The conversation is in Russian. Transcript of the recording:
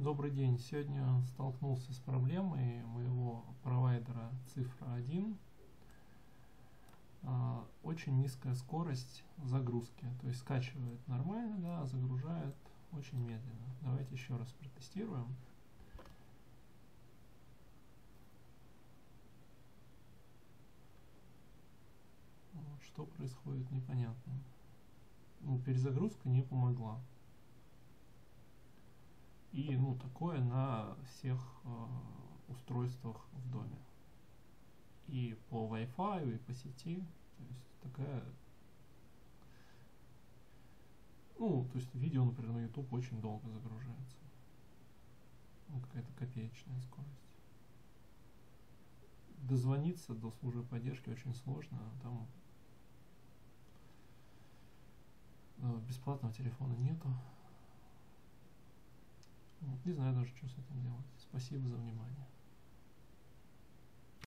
Добрый день. Сегодня столкнулся с проблемой моего провайдера цифра 1. А, очень низкая скорость загрузки. То есть скачивает нормально, да, а загружает очень медленно. Давайте еще раз протестируем. Что происходит, непонятно. Ну, перезагрузка не помогла. И ну, такое на всех э, устройствах в доме. И по Wi-Fi, и по сети. То есть такая... Ну, то есть видео, например, на YouTube очень долго загружается. Ну, какая-то копеечная скорость. Дозвониться до службы поддержки очень сложно. Там э, бесплатного телефона нету. Не знаю даже, что с этим делать. Спасибо за внимание.